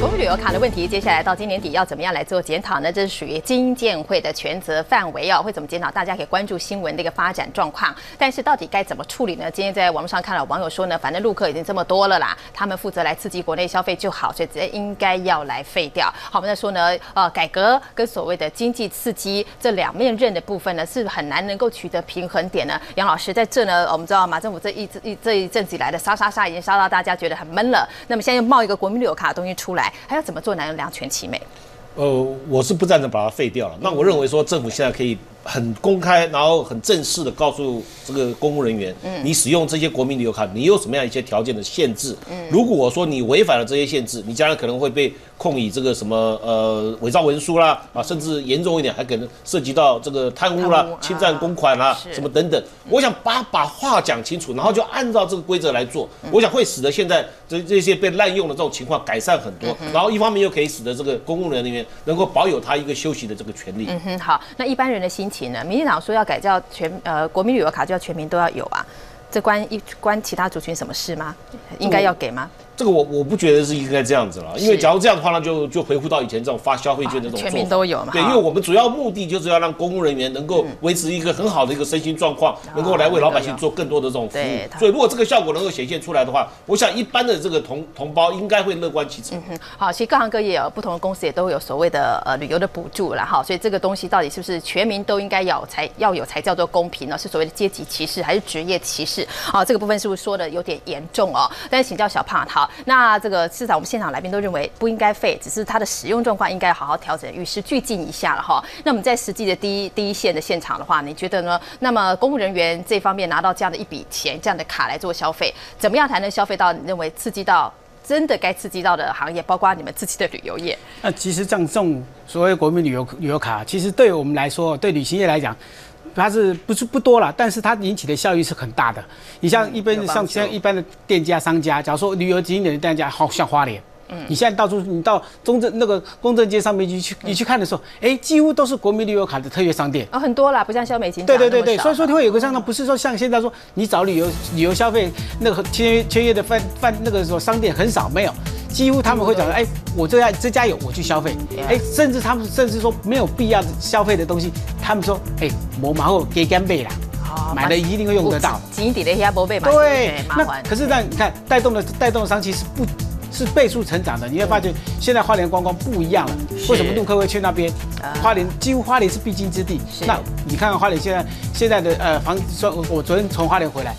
国民旅游卡的问题，接下来到今年底要怎么样来做检讨呢？这是属于经建会的权责范围哦，会怎么检讨？大家可以关注新闻的一个发展状况。但是到底该怎么处理呢？今天在网络上看到网友说呢，反正陆客已经这么多了啦，他们负责来刺激国内消费就好，所以直接应该要来废掉。好，我们再说呢，呃，改革跟所谓的经济刺激这两面刃的部分呢，是很难能够取得平衡点呢。杨老师在这呢，我们知道马政府这一一这一阵子以来的杀杀杀已经杀到大家觉得很闷了。那么现在又冒一个国民旅游卡的东西出来，还要怎么做才能两全其美？呃，我是不赞成把它废掉了。那我认为说政府现在可以。很公开，然后很正式的告诉这个公务人员，嗯，你使用这些国民旅游卡，你有什么样一些条件的限制？嗯，如果我说你违反了这些限制，你将来可能会被控以这个什么呃伪造文书啦，啊，甚至严重一点还可能涉及到这个贪污啦、侵占公款啦，什么等等。我想把把话讲清楚，然后就按照这个规则来做，我想会使得现在这这些被滥用的这种情况改善很多。然后一方面又可以使得这个公务人员能够保有他一个休息的这个权利。嗯哼，好，那一般人的心情呢。民进党说要改叫全呃国民旅游卡，就要全民都要有啊，这关一关其他族群什么事吗？应该要给吗？这个我我不觉得是应该这样子了，因为假如这样的话呢，就就回复到以前这种发消费券的这种全民都有嘛。对，因为我们主要目的就是要让公务人员能够维持一个很好的一个身心状况，能够来为老百姓做更多的这种服务。所以如果这个效果能够显现出来的话，我想一般的这个同同胞应该会乐观其成。嗯哼好，其实各行各业有不同的公司也都有所谓的呃旅游的补助了哈，所以这个东西到底是不是全民都应该有才要有才叫做公平呢？是所谓的阶级歧视还是职业歧视？啊，这个部分是不是说的有点严重哦？但是请教小胖，好，那这个。至少我们现场来宾都认为不应该废，只是它的使用状况应该好好调整，与时俱进一下了哈。那我们在实际的第一第一线的现场的话，你觉得呢？那么公务人员这方面拿到这样的一笔钱，这样的卡来做消费，怎么样才能消费到你认为刺激到真的该刺激到的行业，包括你们自己的旅游业？那其实像这种所谓国民旅游旅游卡，其实对我们来说，对旅行业来讲。它是不是不多了？但是它引起的效益是很大的。你像一般像像一般的店家商家，假如说旅游景点的店家，好像花莲，嗯，你现在到处你到中正那个公正街上面去去你去看的时候，哎，几乎都是国民旅游卡的特约商店啊，很多啦，不像消美金对对对对，所以说它会有个这样，不是说像现在说你找旅游旅游消费那个签约签约的饭饭那个什么商店很少，没有。几乎他们会讲，哎，我这家这家有，我去消费，哎，甚至他们甚至说没有必要消费的东西，他们说，哎，我马后给干贝啦，买了一定会用得到。紧底的一下不被买，对，那可是那你看带动的带动的商机是不，是倍数成长的。你会发觉现在花莲观光不一样了，为什么陆客会去那边？花莲几乎花莲是必经之地。那你看看花莲现在现在的呃房，说我昨天从花莲回来。